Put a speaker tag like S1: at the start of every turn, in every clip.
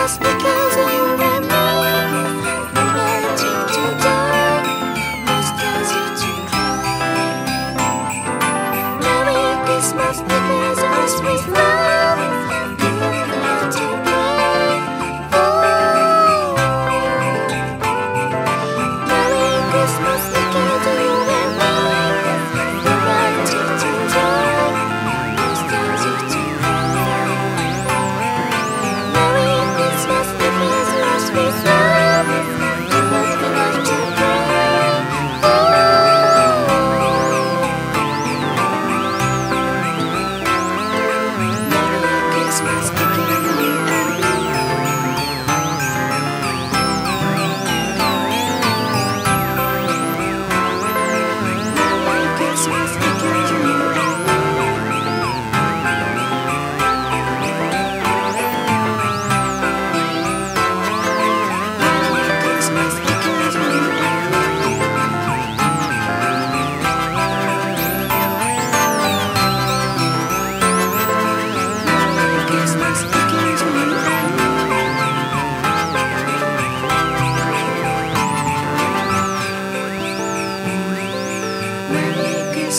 S1: must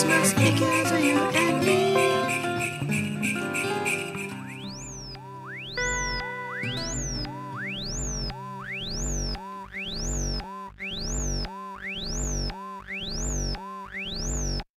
S1: Christmas picnic.